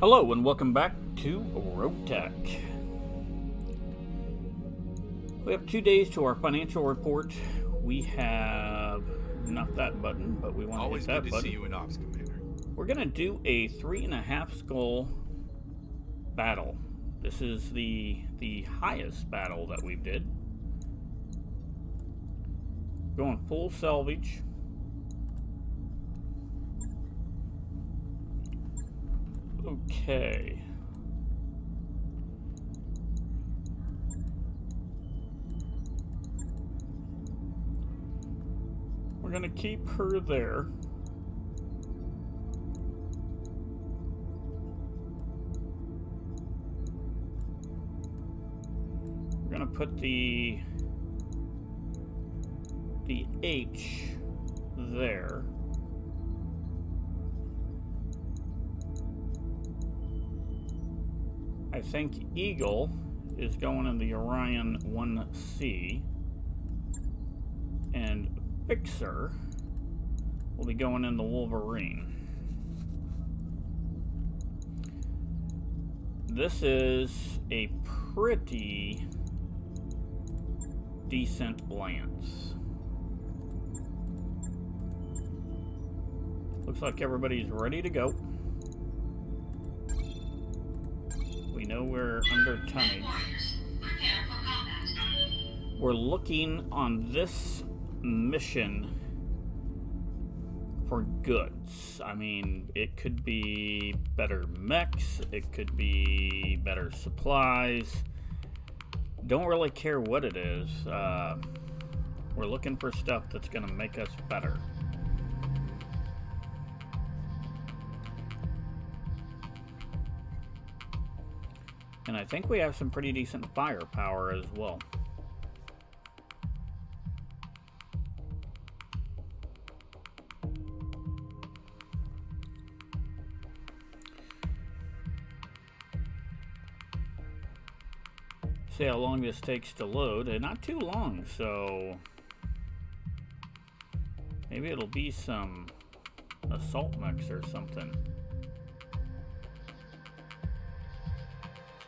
Hello and welcome back to Rogue-Tech. We have two days to our financial report. We have not that button, but we want Always to hit good that to see you in ops, Commander. We're gonna do a three and a half skull battle. This is the the highest battle that we did. Going full salvage. Okay. We're gonna keep her there. We're gonna put the the H there. I think Eagle is going in the Orion 1C. And Fixer will be going in the Wolverine. This is a pretty decent Lance. Looks like everybody's ready to go. Know we're under tonnage. We're looking on this mission for goods. I mean, it could be better mechs, it could be better supplies. Don't really care what it is. Uh, we're looking for stuff that's going to make us better. And I think we have some pretty decent firepower as well. See how long this takes to load, and not too long, so maybe it'll be some assault mix or something.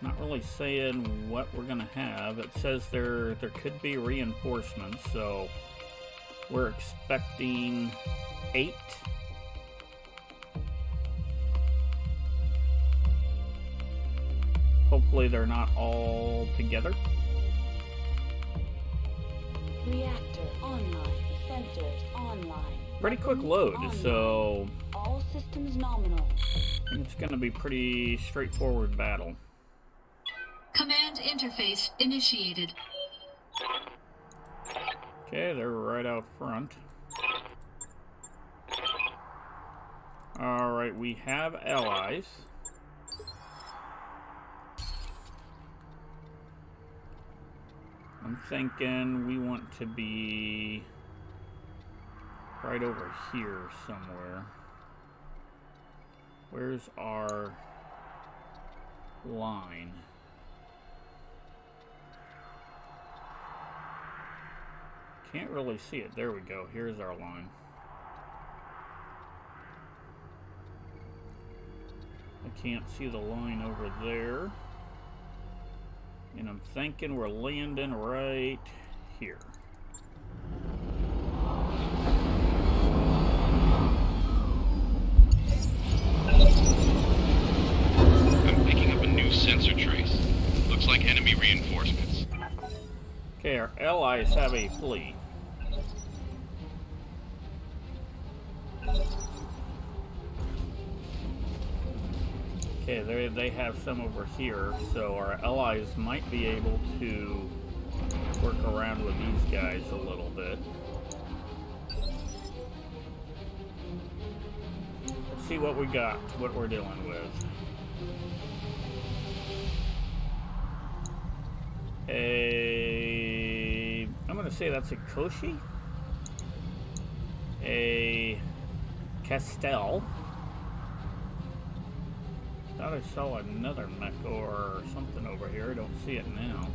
Not really saying what we're gonna have. It says there there could be reinforcements, so we're expecting eight. Hopefully they're not all together. Reactor online. Sensors online. Pretty quick load, online. so All systems nominal. it's gonna be pretty straightforward battle. Interface initiated. Okay, they're right out front. Alright, we have allies. I'm thinking we want to be right over here somewhere. Where's our line? Can't really see it. There we go. Here's our line. I can't see the line over there. And I'm thinking we're landing right here. I'm picking up a new sensor trace. Looks like enemy reinforcements. Okay, our allies have a fleet. Okay, they, they have some over here, so our allies might be able to work around with these guys a little bit. Let's see what we got, what we're dealing with. A, I'm gonna say that's a Koshi, a Castell. Thought I saw another mech or something over here. I don't see it now.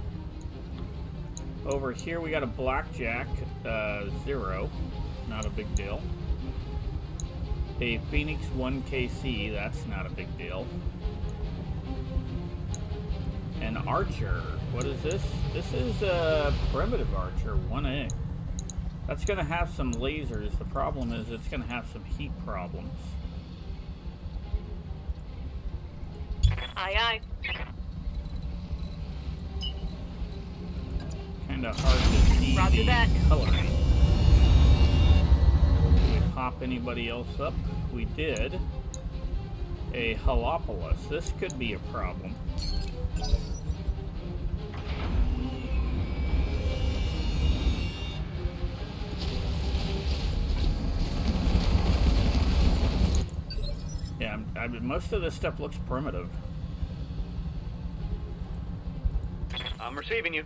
Over here we got a Blackjack uh, Zero. Not a big deal. A Phoenix 1KC, that's not a big deal. An Archer, what is this? This is a Primitive Archer 1A. That's going to have some lasers. The problem is it's going to have some heat problems. Aye, aye. Kind of hard to see Roger the that. coloring. Did we pop anybody else up? We did. A Helepolis. This could be a problem. Yeah, I'm- I mean, most of this stuff looks primitive. I'm receiving you.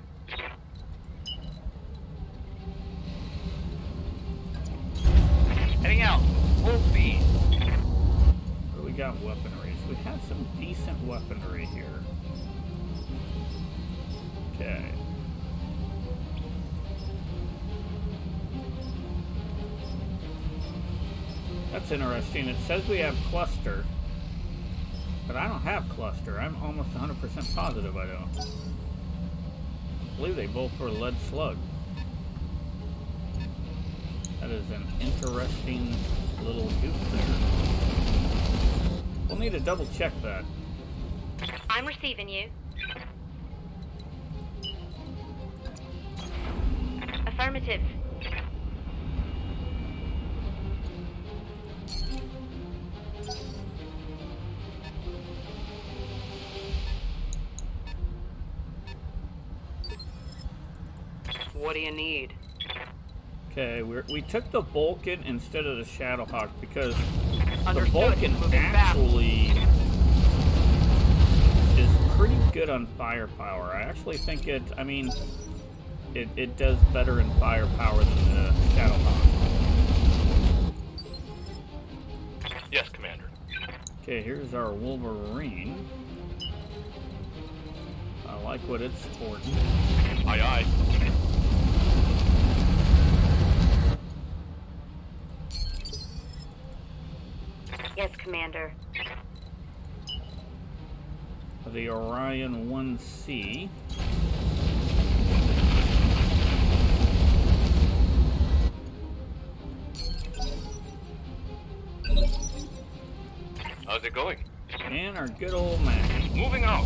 Heading out. Full speed. We got weaponry? So we have some decent weaponry here. Okay. That's interesting. It says we have cluster, but I don't have cluster. I'm almost 100% positive I don't. Believe they both were lead slug. That is an interesting little goof there. We'll need to double check that. I'm receiving you. Affirmative. What do you need? Okay, we we took the Vulcan instead of the Shadowhawk because the Understood. Vulcan Moving fast. actually is pretty good on firepower. I actually think it, I mean, it, it does better in firepower than the Shadowhawk. Yes, Commander. Okay, here's our Wolverine. I like what it's sporting. Aye, aye. Yes, Commander. The Orion 1C. How's it going? And our good old Mac. Moving out.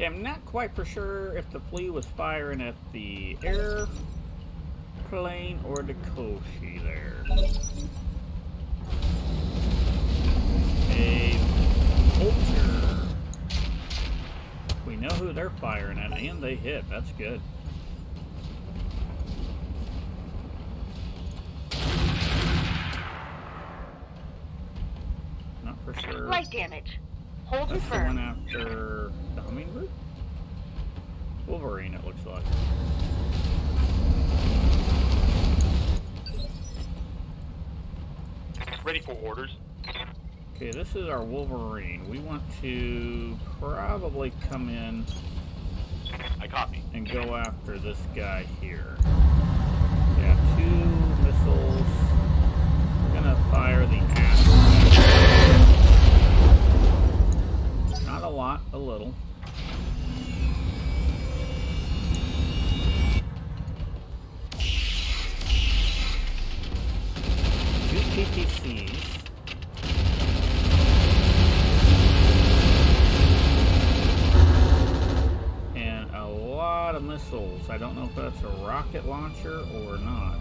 Okay, I'm not quite for sure if the flea was firing at the airplane or the Koshi there. A vulture. We know who they're firing at, and they hit. That's good. Not for sure. Light damage. Hold That's the one firm. The hummingbird? Wolverine, it looks like. Ready for orders. Okay, this is our Wolverine. We want to probably come in I copy. and go after this guy here. Yeah, two missiles. We're gonna fire the ass. Not a lot, a little. PPCs. and a lot of missiles. I don't know if that's a rocket launcher or not.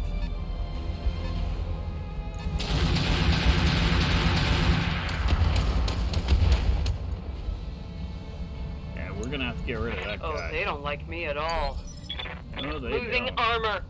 Yeah, we're gonna have to get rid of that Oh, guy. Oh, they don't like me at all. No, Losing don't. armor.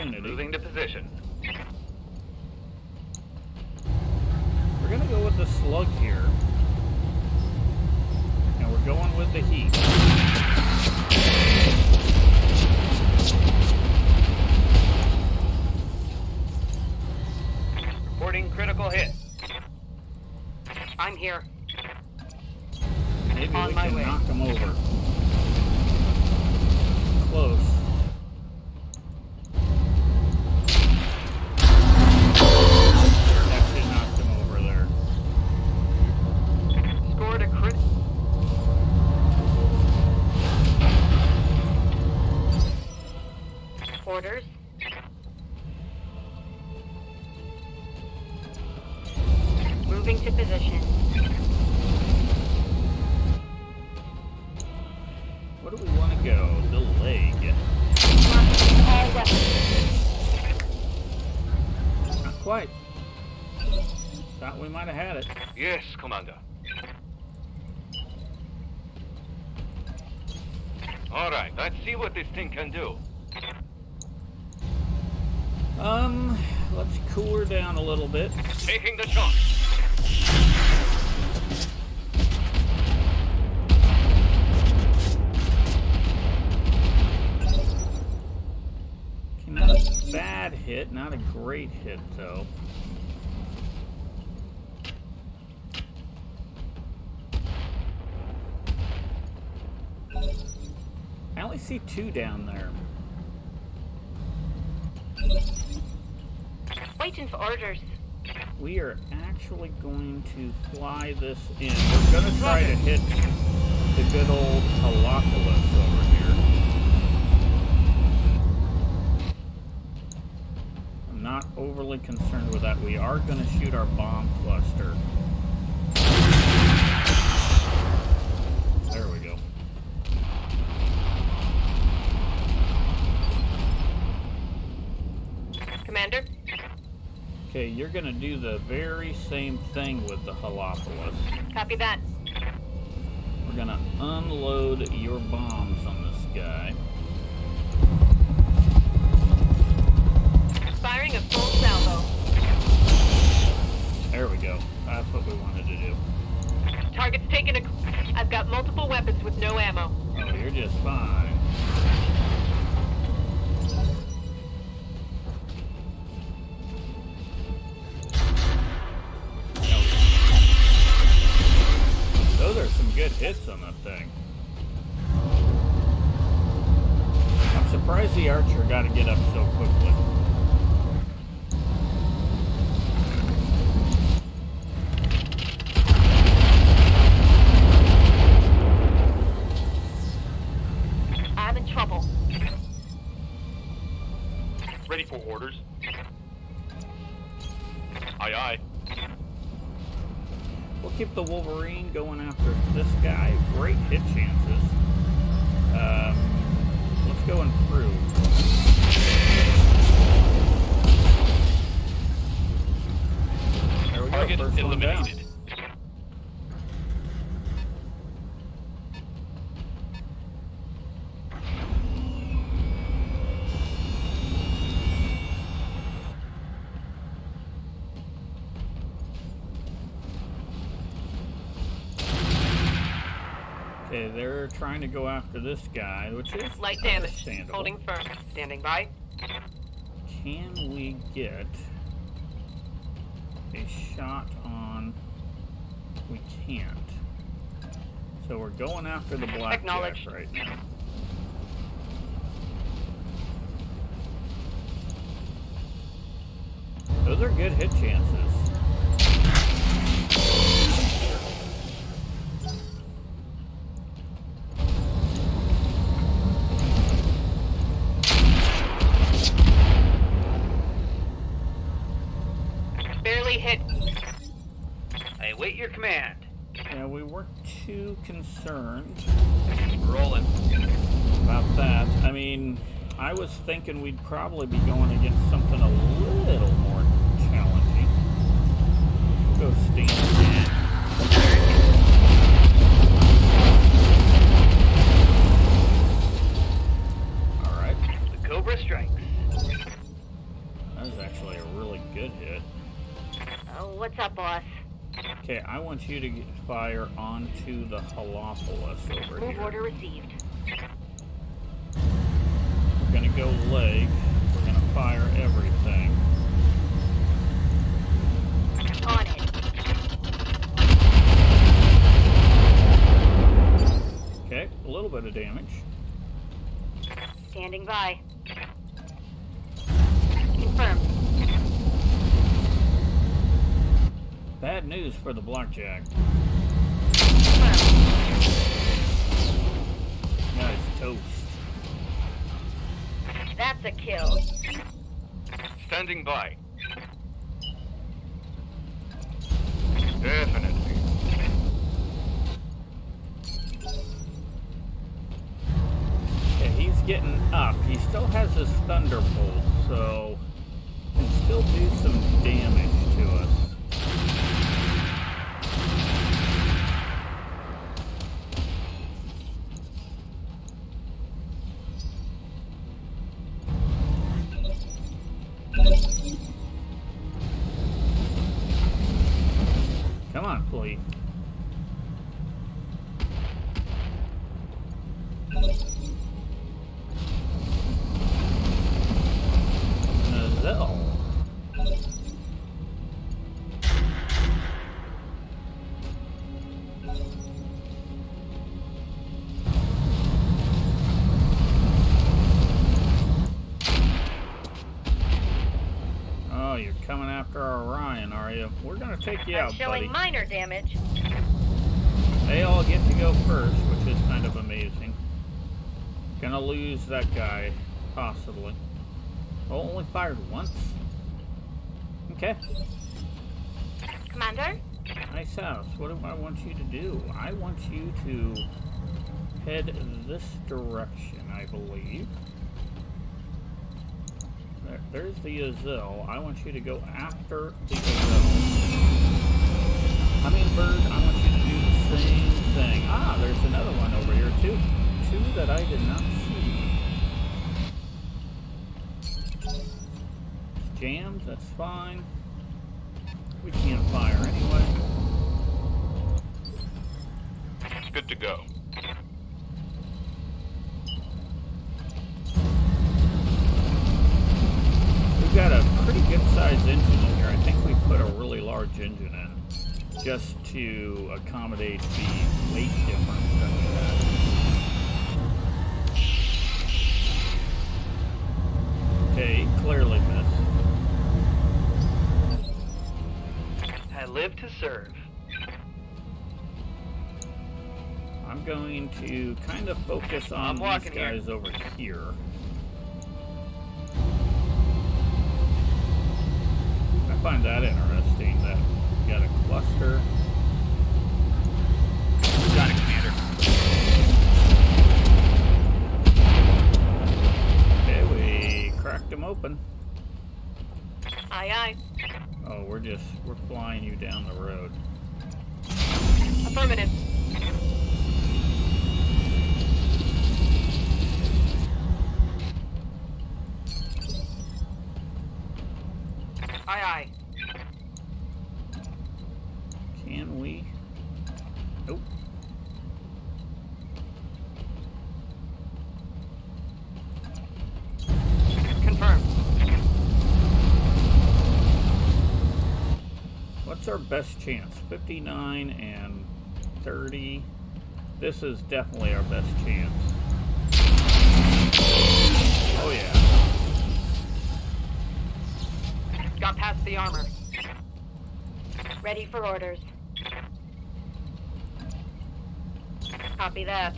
Opportunity. Moving to can do. Um, let's cool her down a little bit. Taking the shot. Okay, not a bad hit, not a great hit though. I only see two down there. Waiting for orders. We are actually going to fly this in. We're going to try to hit the good old Holocaust over here. I'm not overly concerned with that. We are going to shoot our bomb cluster. Okay, you're going to do the very same thing with the Helepolis. Copy that. We're gonna unload your bombs on this guy. Firing a full salvo. There we go. That's what we wanted to do. Target's taken a... I've got multiple weapons with no ammo. Oh, you're just fine. Hits on that thing. I'm surprised the archer got to get up so quickly. We'll keep the Wolverine going after this guy. Great hit chances. Um, let's go improve. There we go. Target First eliminated. Okay, they're trying to go after this guy, which is Light damage. Holding firm. Standing by. Can we get a shot on? We can't. So we're going after the black right now. Those are good hit chances. Concerned Rolling. about that. I mean, I was thinking we'd probably be going against something a little more challenging. Go stand. Okay, I want you to get fire onto the Helepolis over Move here. order received. We're gonna go leg. We're gonna fire everything. On it. Okay, a little bit of damage. Standing by. Confirmed. Bad news for the blackjack. Confirmed. Guy's toast. That's a kill. Standing by. Definitely. Okay, he's getting up. He still has his thunderbolt, so can still do some damage you? We're gonna take you I'm out, showing buddy. minor damage. They all get to go first, which is kind of amazing. Gonna lose that guy, possibly. Oh, only fired once? Okay. Commander? Nice house. What do I want you to do? I want you to head this direction, I believe. There, there's the Uziel. I want you to go after the Uziel. Hummingbird, I want you to do the same thing. Ah, there's another one over here, too. Two that I did not see. It's jammed, that's fine. We can't fire anyway. It's good to go. We've got a pretty good sized engine in here. I think we put a really large engine in just to accommodate the weight difference that we had. Okay, clearly missed. I live to serve. I'm going to kind of focus on these walking here. guys over here. I find that interesting got a cluster. Got it, Commander. Okay, we cracked them open. Aye, aye. Oh, we're just we're flying you down the road. Affirmative. Aye, aye. We? Nope. Confirmed. What's our best chance? 59 and 30. This is definitely our best chance. Oh yeah. Got past the armor. Ready for orders. Copy that.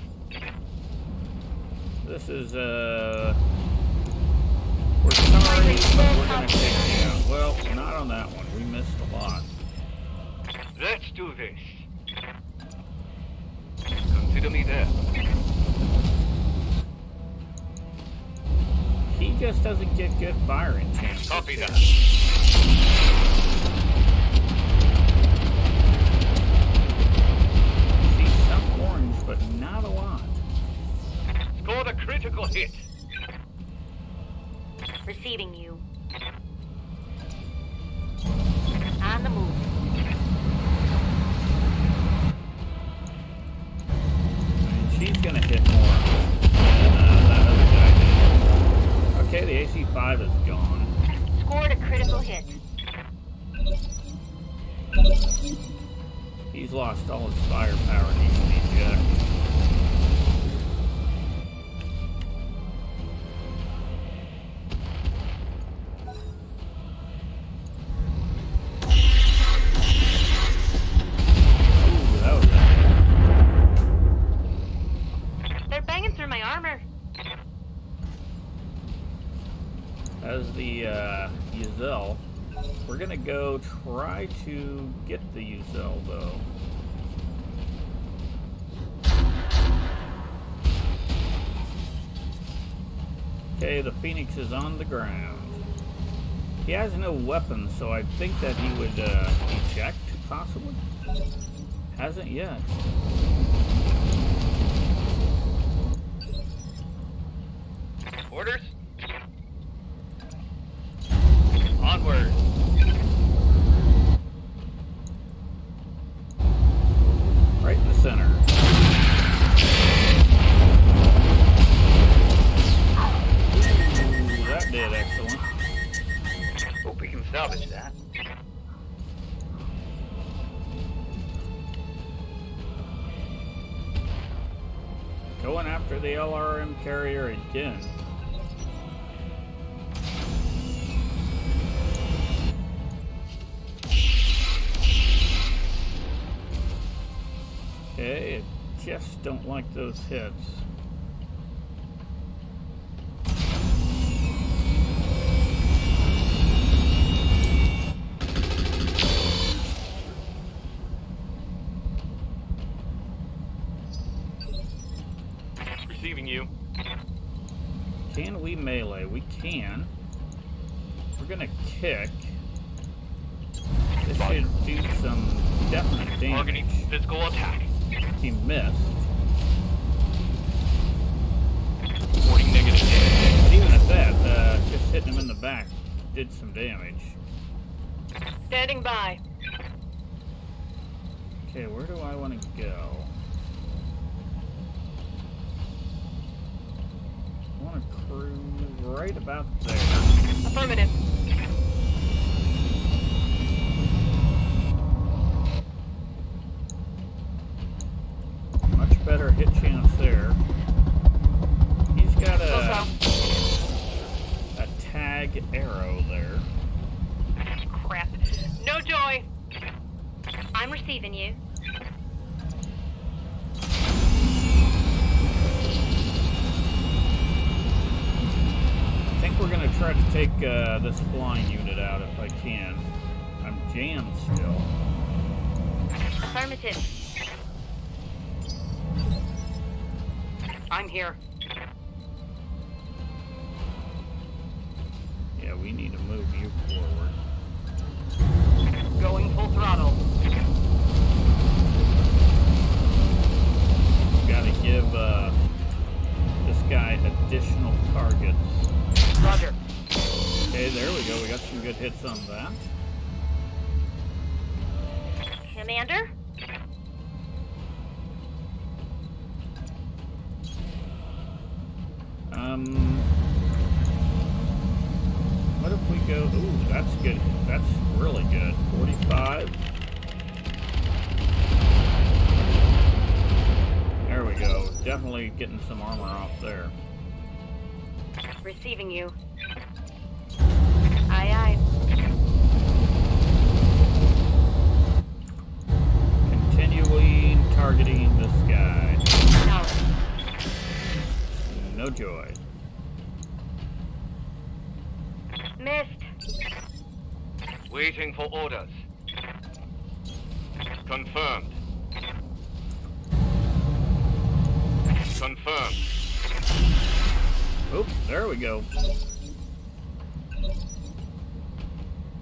This is uh we're sorry, but we're gonna take you out. Well, not on that one. We missed a lot. Let's do this. Consider me there. He just doesn't get good firing chances. Copy that. Not a lot. Scored a critical hit. Receiving you. Try to get the Uziel though. Okay, the Phoenix is on the ground. He has no weapons, so I think that he would uh, eject, possibly. Hasn't yet. The LRM carrier again. Okay, I just don't like those hits. Can. We're gonna kick. This should do some definite Targeting damage. physical attack. He missed. Reporting negative. But even at that, uh, just hitting him in the back did some damage. Standing by. Okay, where do I want to go? I want to cruise right about there. Affirmative. Much better hit chance there. He's got a, a tag arrow there. Crap. No joy. I'm receiving you. Take uh, this flying unit out if I can. I'm jammed still. Affirmative. I'm here. Yeah, we need to move you forward. Going full throttle. good hits on that. Commander? Um, what if we go, ooh, that's good, that's really good, 45. There we go, definitely getting some armor off there. Receiving you. Aye, aye. Continuing targeting this guy. Knowledge. No joy. Missed. Waiting for orders. Confirmed. Confirmed. Oh, there we go.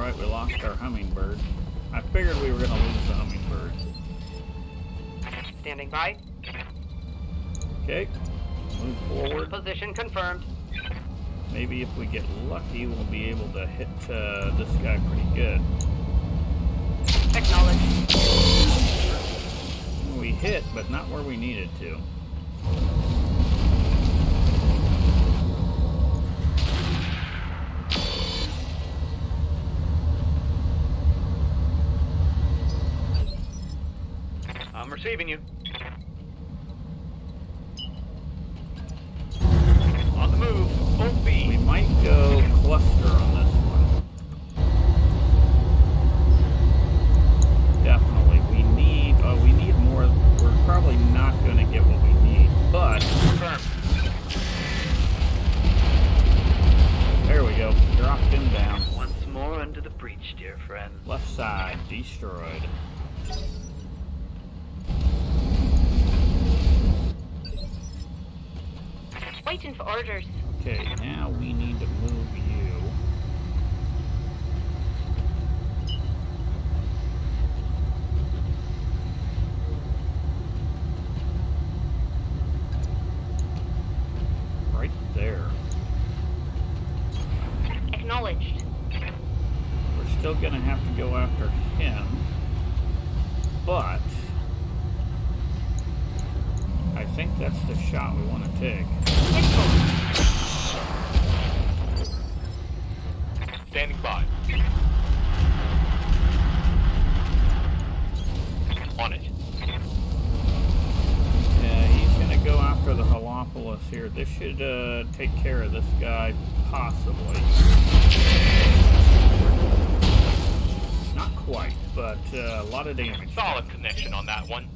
Alright, we lost our hummingbird. I figured we were going to lose the hummingbird. Standing by. Okay, move forward. Position confirmed. Maybe if we get lucky, we'll be able to hit uh, this guy pretty good. Acknowledged. We hit, but not where we needed to. Receiving you. Still gonna have to go after him, but I think that's the shot we want to take. Standing by. On it. Yeah, he's gonna go after the Helepolis here. This should uh, take care of this guy, lot of damage. Solid connection on that one.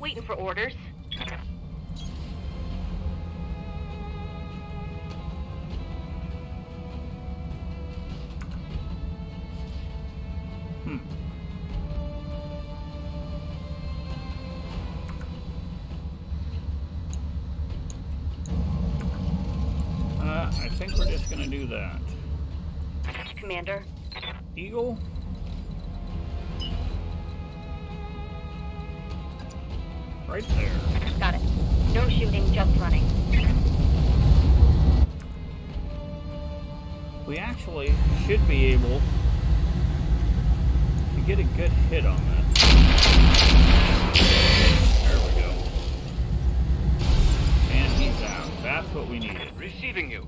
Waiting for orders. We actually should be able to get a good hit on this. There we go. And he's out. That's what we needed. Receiving you.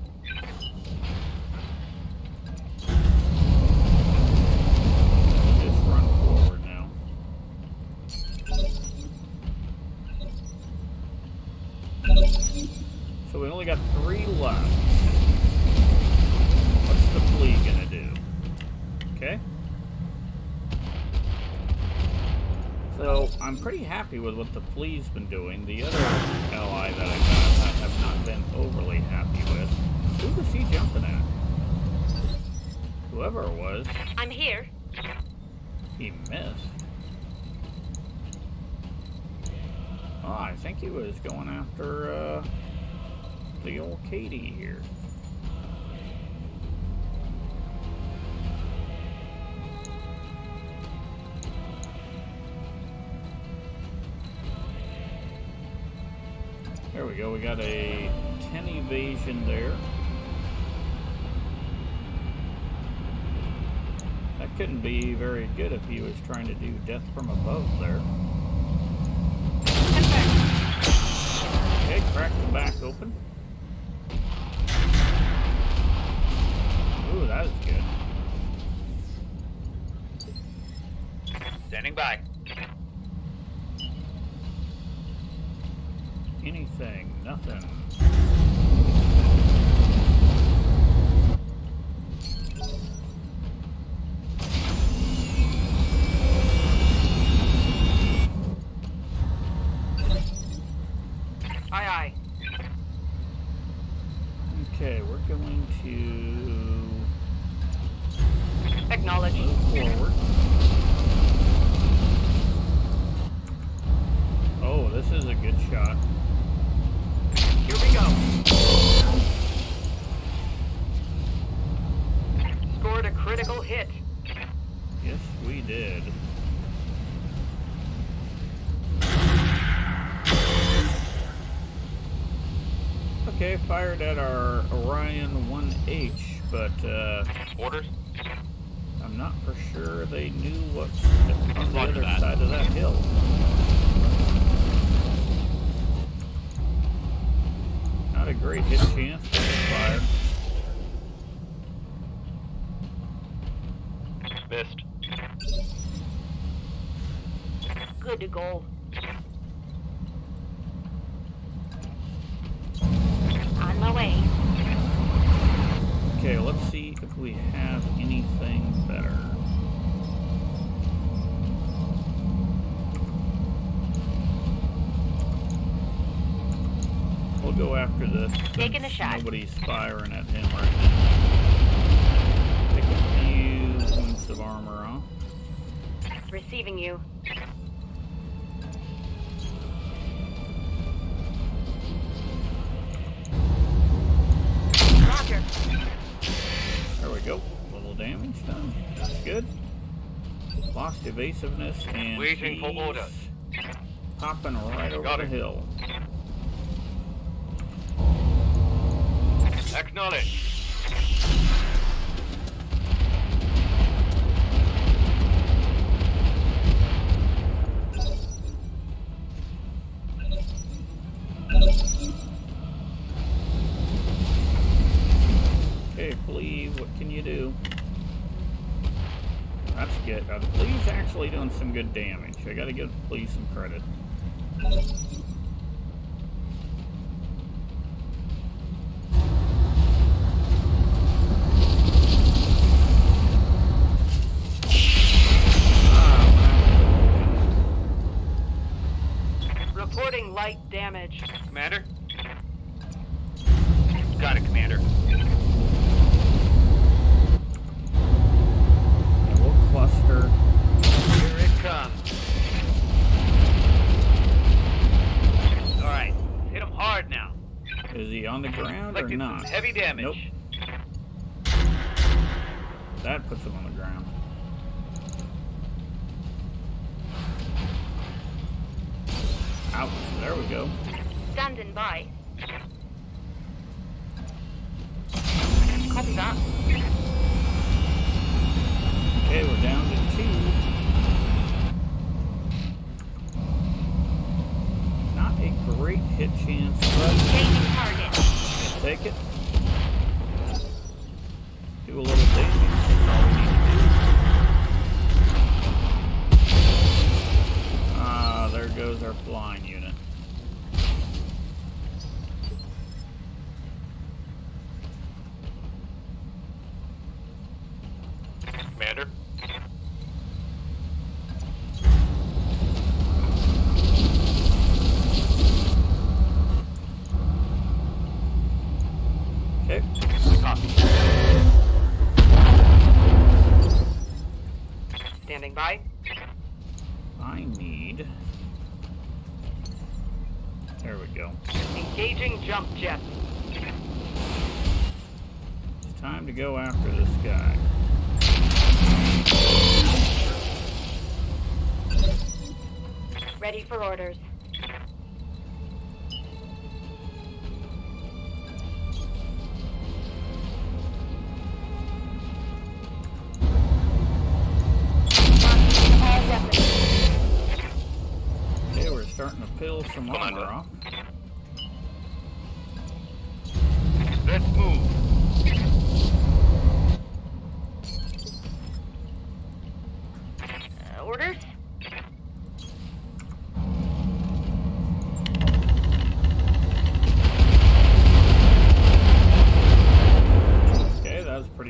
Happy with what the flea's been doing. The other ally that I got, I have not been overly happy with. Who was he jumping at? Whoever it was, I'm here. he missed. Oh, I think he was going after uh, the old Katie here. We go. We got a 10 evasion there. That couldn't be very good if he was trying to do death from above there. Okay, crack the back open. Ooh, that is good. Standing by. Anything, nothing. Great hit chance, but it's. Missed. Good to go. On my way. Okay, let's see if we have anything better. We'll go after this. Taking since a shot. Nobody's firing at him right now. Pick a few points of armor off. Receiving you. Roger. There we go. A little damage done. That's good. Lost evasiveness and Waiting for orders. Popping right over Got the it. hill. Acknowledge. Believe, what can you do? That's good. Uh, Blee's actually doing some good damage. I gotta give Blee some credit.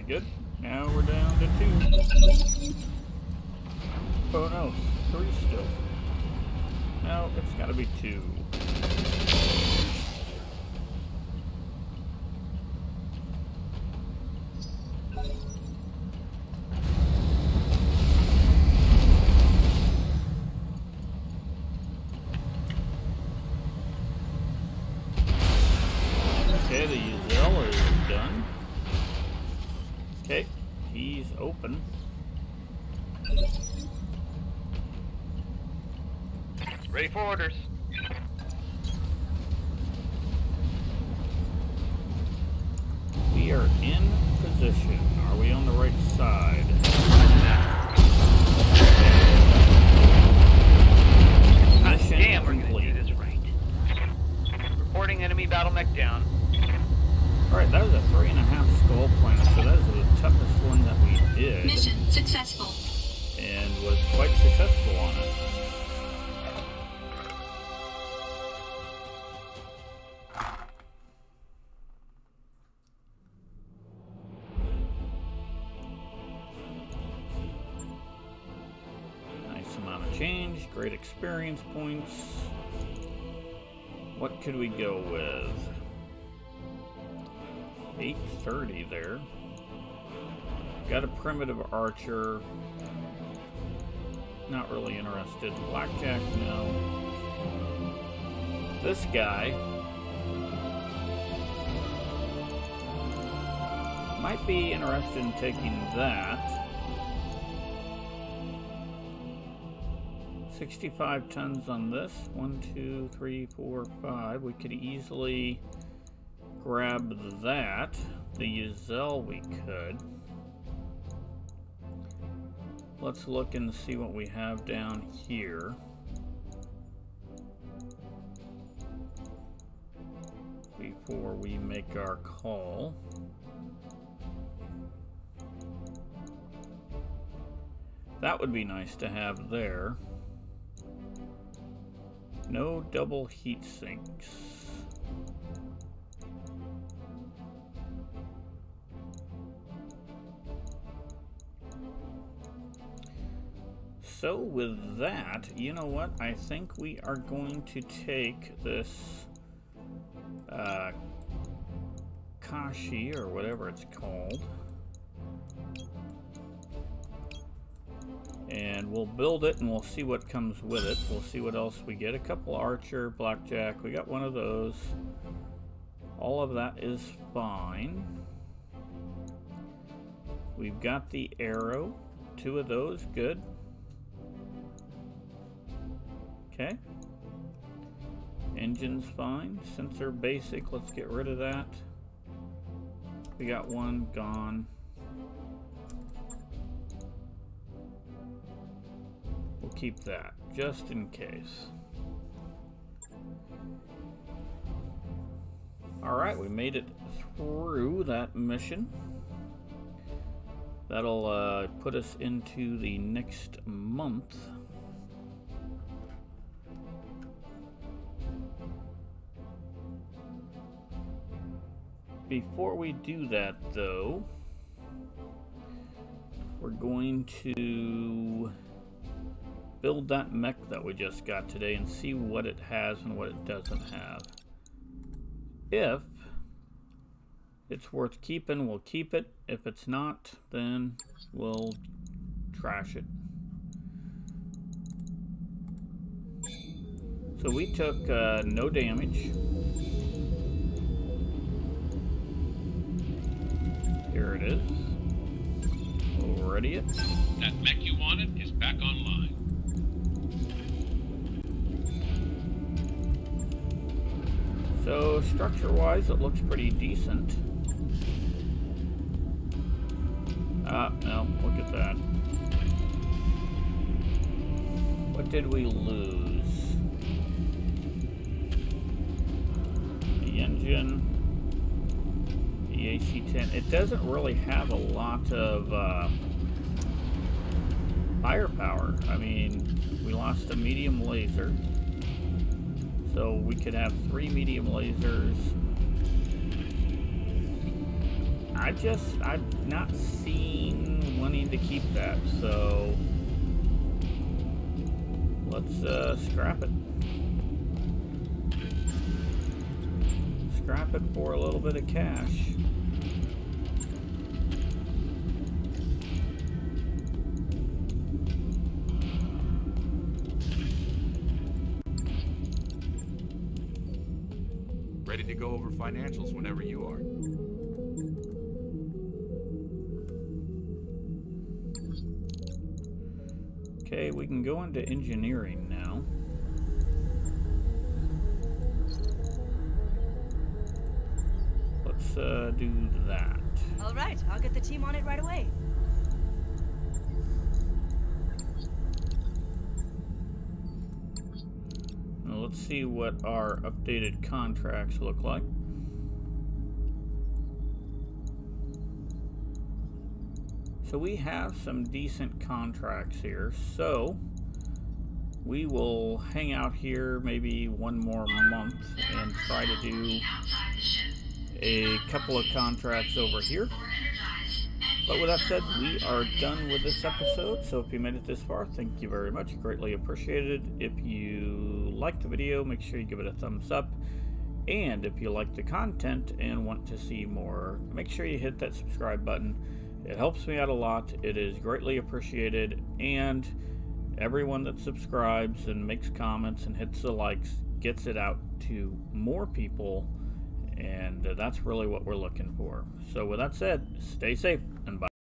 Good. Now we're down to two. Oh no, three still. No, it's gotta be two. Great experience points. What could we go with? 830 there. Got a primitive archer. Not really interested. Blackjack, no. This guy might be interested in taking that. 65 tons on this. One, two, three, four, five. We could easily grab that. The Uziel we could. Let's look and see what we have down here. Before we make our call. That would be nice to have there. No double heat sinks. So with that, you know what? I think we are going to take this uh, Kashi or whatever it's called. And we'll build it and we'll see what comes with it. We'll see what else we get. A couple archer, blackjack. We got one of those. All of that is fine. We've got the arrow. Two of those, good. Okay. Engine's fine. Sensor basic, let's get rid of that. We got one gone. Keep that, just in case. Alright, we made it through that mission. That'll uh, put us into the next month. Before we do that, though, we're going to build that mech that we just got today and see what it has and what it doesn't have. If it's worth keeping, we'll keep it. If it's not, then we'll trash it. So we took uh, no damage. Here it is. Ready it. That mech you wanted is back online. So structure-wise, it looks pretty decent. Ah, no, look at that. What did we lose? The engine, the AC-10. It doesn't really have a lot of uh, firepower. I mean, we lost a medium laser. So we could have three medium lasers. I just, I've not seen wanting to keep that, so let's uh, scrap it. Scrap it for a little bit of cash. Ready to go over financials whenever you are. Okay, we can go into engineering now. Let's uh, do that. All right, I'll get the team on it right away. Let's see what our updated contracts look like. So we have some decent contracts here. So we will hang out here maybe one more month and try to do a couple of contracts over here. But with that said, we are done with this episode. So if you made it this far, thank you very much. Greatly appreciated. If you liked the video, make sure you give it a thumbs up. And if you like the content and want to see more, make sure you hit that subscribe button. It helps me out a lot. It is greatly appreciated. And everyone that subscribes and makes comments and hits the likes gets it out to more people. And that's really what we're looking for. So, with that said, stay safe and bye.